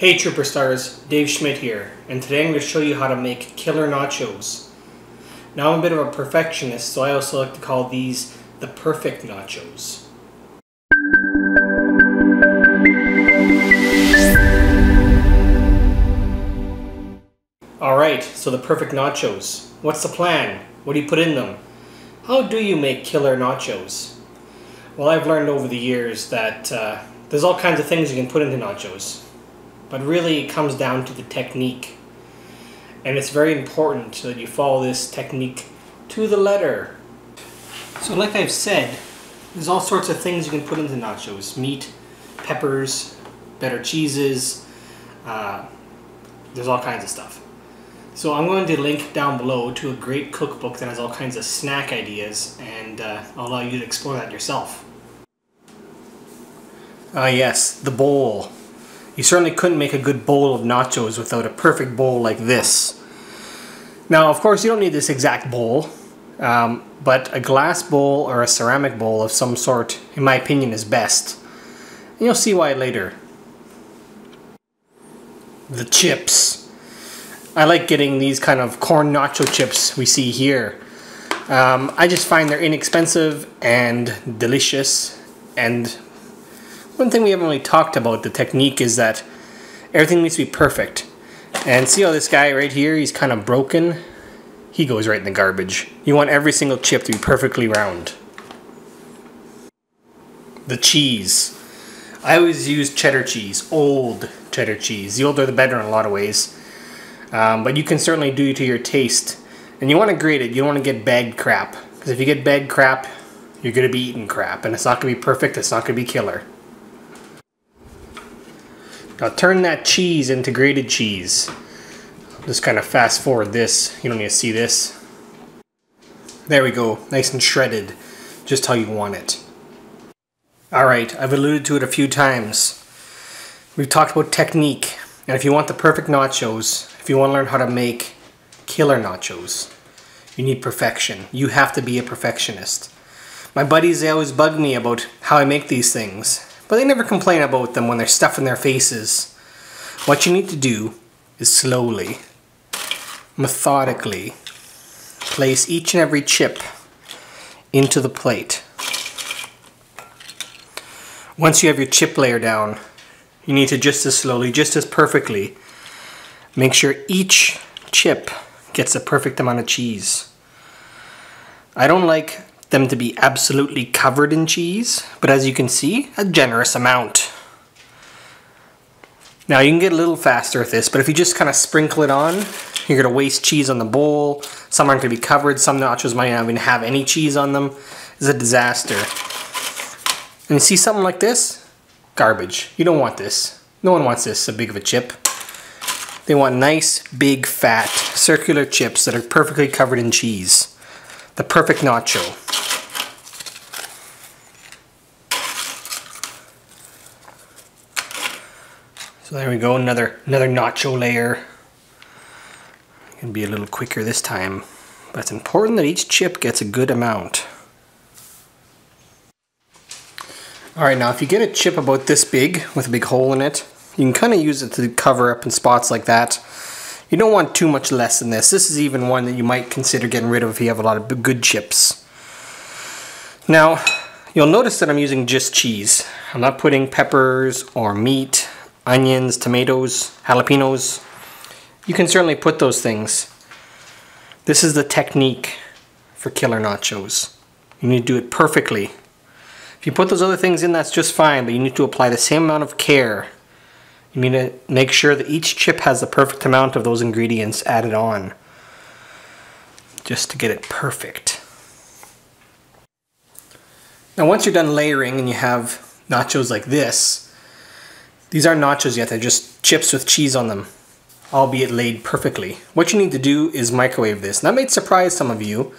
Hey Trooper Stars, Dave Schmidt here, and today I'm going to show you how to make killer nachos. Now I'm a bit of a perfectionist, so I also like to call these the perfect nachos. Alright, so the perfect nachos. What's the plan? What do you put in them? How do you make killer nachos? Well, I've learned over the years that uh, there's all kinds of things you can put into nachos but really it comes down to the technique. And it's very important that you follow this technique to the letter. So like I've said, there's all sorts of things you can put into nachos. Meat, peppers, better cheeses, uh, there's all kinds of stuff. So I'm going to link down below to a great cookbook that has all kinds of snack ideas and uh, I'll allow you to explore that yourself. Ah uh, yes, the bowl. You certainly couldn't make a good bowl of nachos without a perfect bowl like this. Now, of course, you don't need this exact bowl, um, but a glass bowl or a ceramic bowl of some sort, in my opinion, is best. And you'll see why later. The chips. I like getting these kind of corn nacho chips we see here. Um, I just find they're inexpensive and delicious and one thing we haven't really talked about the technique is that everything needs to be perfect. And see how this guy right here, he's kind of broken? He goes right in the garbage. You want every single chip to be perfectly round. The cheese. I always use cheddar cheese, old cheddar cheese. The older the better in a lot of ways. Um, but you can certainly do to your taste. And you want to grate it, you don't want to get bagged crap. Because if you get bagged crap, you're going to be eating crap. And it's not going to be perfect, it's not going to be killer. Now turn that cheese into grated cheese. Just kind of fast forward this. You don't need to see this. There we go, nice and shredded, just how you want it. Alright, I've alluded to it a few times. We've talked about technique, and if you want the perfect nachos, if you want to learn how to make killer nachos, you need perfection. You have to be a perfectionist. My buddies, they always bug me about how I make these things. But they never complain about them when they're stuffing their faces. What you need to do is slowly, methodically, place each and every chip into the plate. Once you have your chip layer down, you need to just as slowly, just as perfectly, make sure each chip gets the perfect amount of cheese. I don't like them to be absolutely covered in cheese, but as you can see, a generous amount. Now you can get a little faster with this, but if you just kind of sprinkle it on, you're gonna waste cheese on the bowl. Some aren't gonna be covered, some nachos might not even have any cheese on them. It's a disaster. And you see something like this? Garbage. You don't want this. No one wants this, a big of a chip. They want nice, big, fat, circular chips that are perfectly covered in cheese. The perfect nacho. So there we go, another another nacho layer. Can be a little quicker this time, but it's important that each chip gets a good amount. Alright, now if you get a chip about this big, with a big hole in it, you can kind of use it to cover up in spots like that. You don't want too much less than this. This is even one that you might consider getting rid of if you have a lot of good chips. Now, you'll notice that I'm using just cheese. I'm not putting peppers or meat onions, tomatoes, jalapenos. You can certainly put those things. This is the technique for killer nachos. You need to do it perfectly. If you put those other things in, that's just fine, but you need to apply the same amount of care. You need to make sure that each chip has the perfect amount of those ingredients added on. Just to get it perfect. Now once you're done layering and you have nachos like this, these aren't nachos yet, they're just chips with cheese on them, albeit laid perfectly. What you need to do is microwave this. That might surprise some of you,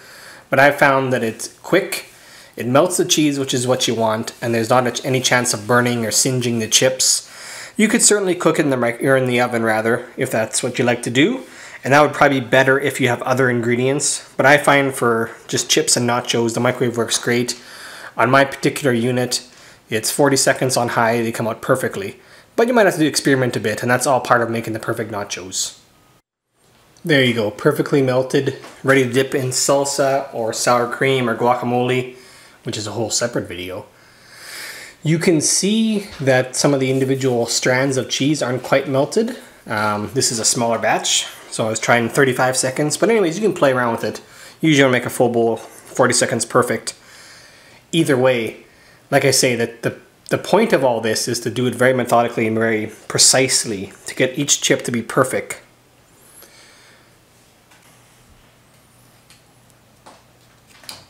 but I found that it's quick, it melts the cheese, which is what you want, and there's not any chance of burning or singeing the chips. You could certainly cook it in the or in the oven rather, if that's what you like to do. And that would probably be better if you have other ingredients. But I find for just chips and nachos, the microwave works great. On my particular unit, it's 40 seconds on high, they come out perfectly. But you might have to experiment a bit, and that's all part of making the perfect nachos. There you go, perfectly melted, ready to dip in salsa or sour cream or guacamole, which is a whole separate video. You can see that some of the individual strands of cheese aren't quite melted. Um, this is a smaller batch, so I was trying 35 seconds. But anyways, you can play around with it. Usually I make a full bowl, 40 seconds perfect. Either way, like I say, that the, the point of all this is to do it very methodically and very precisely to get each chip to be perfect.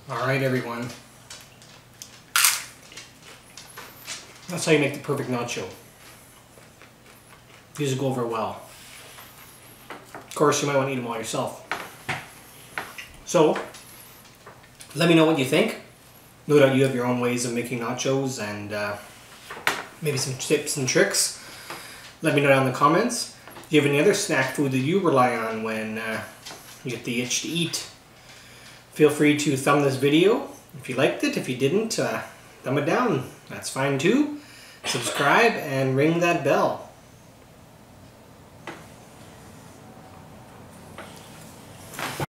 All right, everyone. That's how you make the perfect nacho. These will go over well. Of course, you might want to eat them all yourself. So, let me know what you think. No doubt you have your own ways of making nachos and uh, maybe some tips and tricks. Let me know down in the comments. Do you have any other snack food that you rely on when uh, you get the itch to eat? Feel free to thumb this video if you liked it. If you didn't, uh, thumb it down. That's fine too. Subscribe and ring that bell.